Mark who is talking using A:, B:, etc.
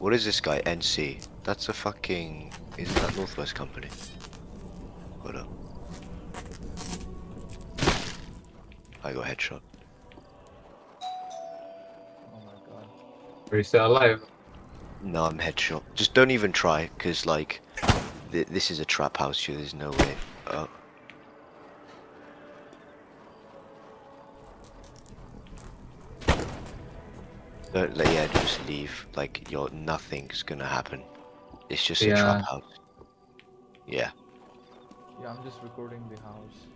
A: What is this guy? NC. That's a fucking. Isn't that Northwest Company? Hold up. I got headshot.
B: Oh my god.
C: Are you still alive?
A: No, I'm headshot. Just don't even try, cause like, th this is a trap house here. There's no way. Oh. Don't let yeah, just leave. Like, you're nothing's gonna happen. It's just a trap house. Yeah.
B: Yeah, I'm just recording the house.